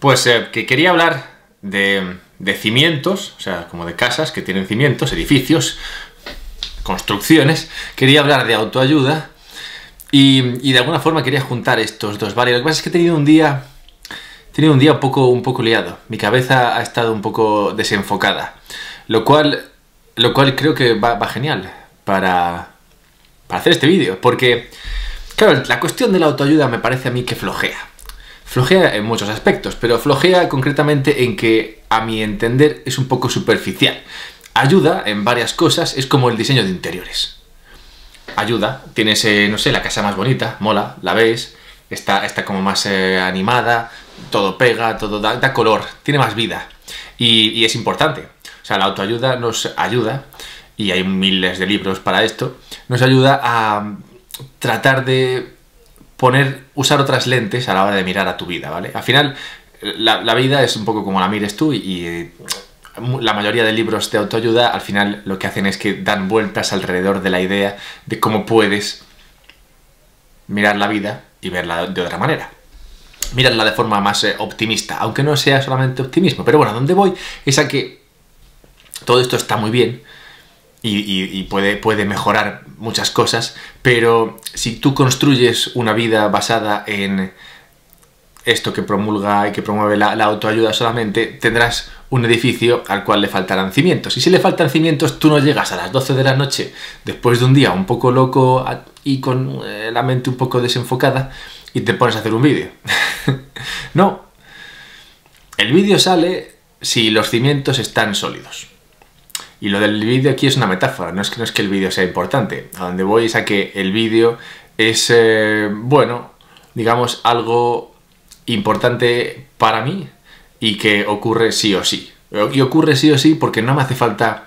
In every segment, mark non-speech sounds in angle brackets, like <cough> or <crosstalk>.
Pues eh, que quería hablar de, cimientos, o sea, como de casas que tienen cimientos, edificios, construcciones. Quería hablar de autoayuda y, de alguna forma quería juntar estos dos varios. Lo que pasa es que he tenido un día, tenido un día un poco, un poco liado. Mi cabeza ha estado un poco desenfocada, lo cual, lo cual creo que va, va genial para, para hacer este vídeo, porque, claro, la cuestión de la autoayuda me parece a mí que flojea. Flojea en muchos aspectos, pero flojea concretamente en que, a mi entender, es un poco superficial. Ayuda en varias cosas, es como el diseño de interiores. Ayuda, tienes, eh, no sé, la casa más bonita, mola, la ves, está, está como más eh, animada, todo pega, todo da, color, tiene más vida. Y, y es importante. O sea, la autoayuda nos ayuda, y hay miles de libros para esto, nos ayuda a tratar de poner, usar otras lentes a la hora de mirar a tu vida, ¿vale? Al final, la, vida es un poco como la mires tú y, eh, la mayoría de libros de autoayuda al final lo que hacen es que dan vueltas alrededor de la idea de cómo puedes mirar la vida y verla de otra manera. Mirarla de forma más eh, optimista, aunque no sea solamente optimismo. Pero bueno, donde voy es a que todo esto está muy bien, y, puede, puede, mejorar muchas cosas, pero si tú construyes una vida basada en esto que promulga y que promueve la, autoayuda solamente, tendrás un edificio al cual le faltarán cimientos. Y si le faltan cimientos, tú no llegas a las 12 de la noche, después de un día un poco loco y con eh, la mente un poco desenfocada, y te pones a hacer un vídeo. <laughs> no. El vídeo sale si los cimientos están sólidos. Y lo del vídeo aquí es una metáfora, no es que, no es que el vídeo sea importante. A donde voy es a que el vídeo es, eh, bueno, digamos, algo importante para mí y que ocurre sí o sí. Y ocurre sí o sí porque no me hace falta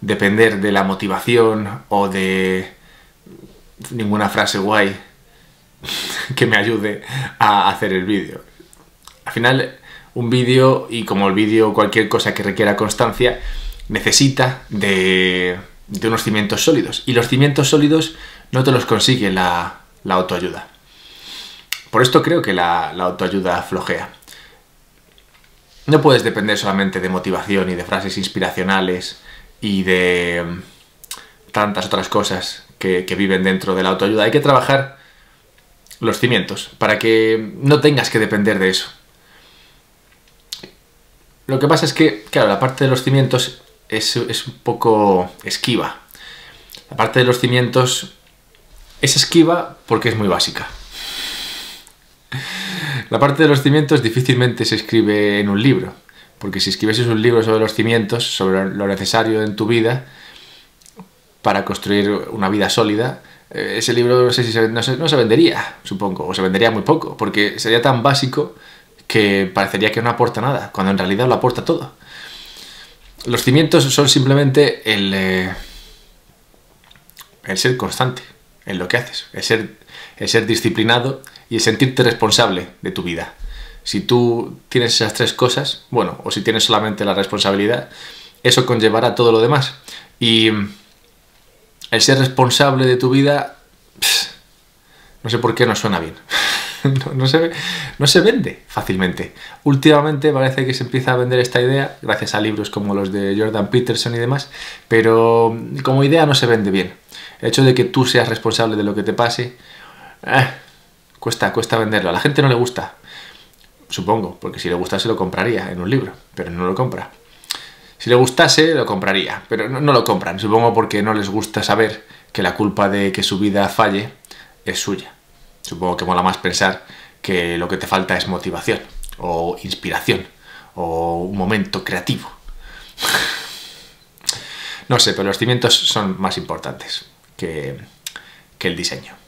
depender de la motivación o de ninguna frase guay <laughs> que me ayude a hacer el vídeo. Al final, un vídeo y como el vídeo cualquier cosa que requiera constancia, necesita de, unos cimientos sólidos. Y los cimientos sólidos no te los consigue la, autoayuda. Por esto creo que la, autoayuda flojea. No puedes depender solamente de motivación y de frases inspiracionales y de mm, tantas otras cosas que, que, viven dentro de la autoayuda. Hay que trabajar los cimientos para que no tengas que depender de eso. Lo que pasa es que, claro, la parte de los cimientos es, un poco esquiva. La parte de los cimientos es esquiva porque es muy básica. La parte de los cimientos difícilmente se escribe en un libro, porque si escribieses un libro sobre los cimientos, sobre lo necesario en tu vida para construir una vida sólida, eh, ese libro no sé si no, se, no se vendería, supongo, o se vendería muy poco, porque sería tan básico que parecería que no aporta nada, cuando en realidad lo aporta todo. Los cimientos son simplemente el, eh, el ser constante en lo que haces, el ser, ser disciplinado y el sentirte responsable de tu vida. Si tú tienes esas tres cosas, bueno, o si tienes solamente la responsabilidad, eso conllevará todo lo demás. Y el ser responsable de tu vida, no sé por qué no suena bien. <laughs> <laughs> no, se, no se vende fácilmente. Últimamente parece que se empieza a vender esta idea, gracias a libros como los de Jordan Peterson y demás, pero como idea no se vende bien. El hecho de que tú seas responsable de lo que te pase, eh, cuesta, cuesta venderlo. A la gente no le gusta, supongo, porque si le gustase lo compraría en un libro, pero no lo compra. Si le gustase, lo compraría, pero no, no, lo compran, supongo porque no les gusta saber que la culpa de que su vida falle es suya. Supongo que mola más pensar que lo que te falta es motivación o inspiración o un momento creativo. <laughs> no sé, pero los cimientos son más importantes que, que el diseño.